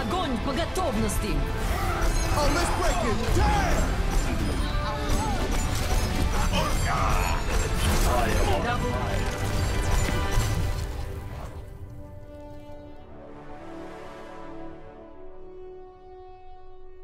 Огонь по готовности! Oh, let's break it. Damn! Double